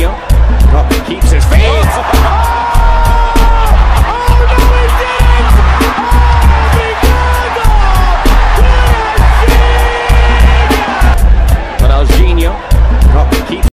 Coutinho.